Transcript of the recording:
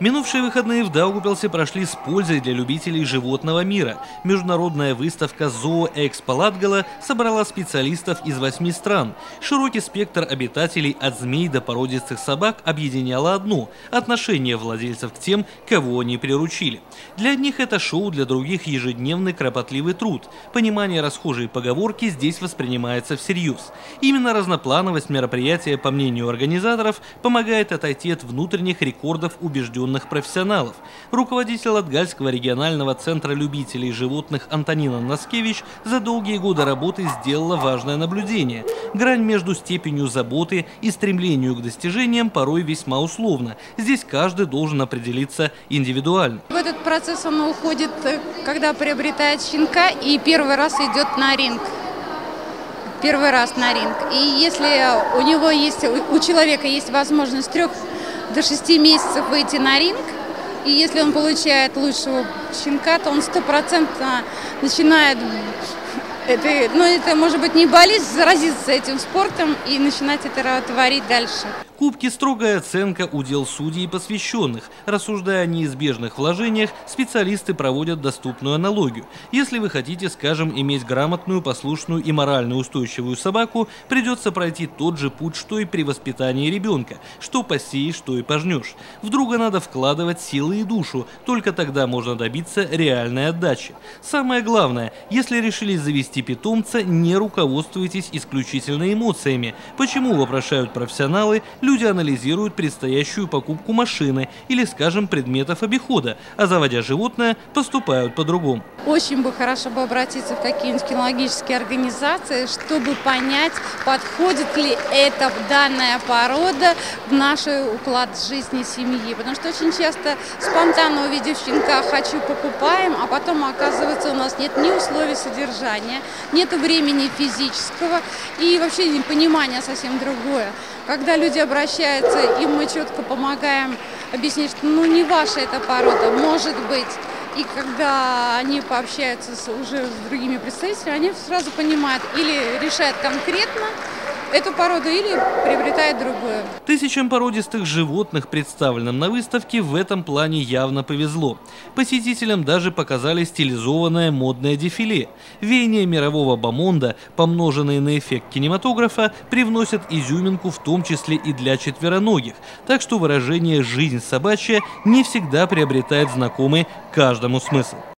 Минувшие выходные в Даугупилсе прошли с пользой для любителей животного мира. Международная выставка «Зоо Экспо Латгала» собрала специалистов из восьми стран. Широкий спектр обитателей от змей до породистых собак объединяло одно – отношение владельцев к тем, кого они приручили. Для одних это шоу, для других – ежедневный кропотливый труд. Понимание расхожей поговорки здесь воспринимается всерьез. Именно разноплановость мероприятия, по мнению организаторов, помогает отойти от внутренних рекордов убежденных юных профессионалов. Руководитель Латгальского регионального центра любителей животных Антонина Наскевич за долгие годы работы сделала важное наблюдение. Грань между степенью заботы и стремлением к достижениям порой весьма условна. Здесь каждый должен определиться индивидуально. В этот процесс он уходит, когда приобретает щенка и первый раз идет на ринг первый раз на ринг. И если у него есть, у человека есть возможность трех до 6 месяцев выйти на ринг. И если он получает лучшего щенка, то он стопроцентно начинает это, ну, это может быть не болеть, заразиться этим спортом и начинать это творить дальше. Кубки – строгая оценка удел судей и посвященных. Рассуждая о неизбежных вложениях, специалисты проводят доступную аналогию. Если вы хотите, скажем, иметь грамотную, послушную и морально устойчивую собаку, придется пройти тот же путь, что и при воспитании ребенка. Что посеешь, что и пожнешь. В друга надо вкладывать силы и душу, только тогда можно добиться реальной отдачи. Самое главное, если решили завести питомца, не руководствуйтесь исключительно эмоциями. Почему вопрошают профессионалы, люди люди анализируют предстоящую покупку машины или, скажем, предметов обихода, а заводя животное, поступают по-другому. Очень бы хорошо бы обратиться в какие-нибудь кинологические организации, чтобы понять, подходит ли эта данная порода в наш уклад жизни семьи. Потому что очень часто спонтанно увидев щенка «хочу, покупаем», а потом оказывается у нас нет ни условий содержания, нет времени физического и вообще непонимания совсем другое. Когда люди обращаются, им мы четко помогаем объяснить, что ну не ваша эта порода, может быть. И когда они пообщаются с, уже с другими представителями, они сразу понимают или решают конкретно, эту породу или приобретает другую. Тысячам породистых животных, представленным на выставке, в этом плане явно повезло. Посетителям даже показали стилизованное модное дефиле. Веяния мирового бомонда, помноженные на эффект кинематографа, привносят изюминку в том числе и для четвероногих. Так что выражение «жизнь собачья» не всегда приобретает знакомый каждому смысл.